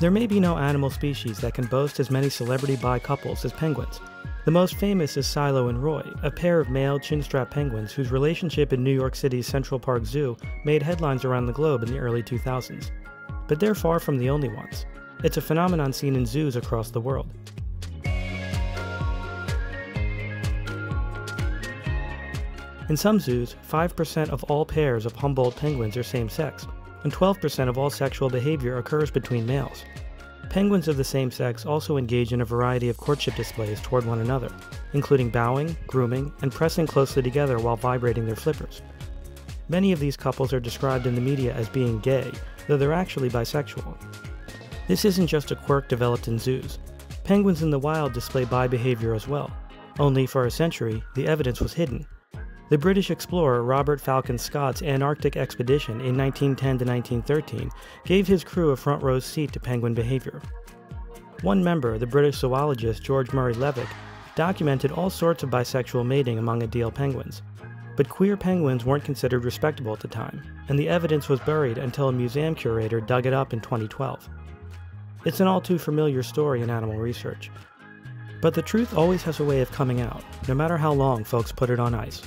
There may be no animal species that can boast as many celebrity bi couples as penguins. The most famous is Silo and Roy, a pair of male chinstrap penguins whose relationship in New York City's Central Park Zoo made headlines around the globe in the early 2000s. But they're far from the only ones. It's a phenomenon seen in zoos across the world. In some zoos, 5% of all pairs of Humboldt penguins are same sex, and 12% of all sexual behavior occurs between males. Penguins of the same sex also engage in a variety of courtship displays toward one another, including bowing, grooming, and pressing closely together while vibrating their flippers. Many of these couples are described in the media as being gay, though they're actually bisexual. This isn't just a quirk developed in zoos. Penguins in the wild display bi behavior as well, only for a century, the evidence was hidden. The British explorer Robert Falcon Scott's Antarctic expedition in 1910 to 1913 gave his crew a front row seat to penguin behavior. One member, the British zoologist George Murray Levick, documented all sorts of bisexual mating among Adelie penguins. But queer penguins weren't considered respectable at the time, and the evidence was buried until a museum curator dug it up in 2012. It's an all too familiar story in animal research. But the truth always has a way of coming out, no matter how long folks put it on ice.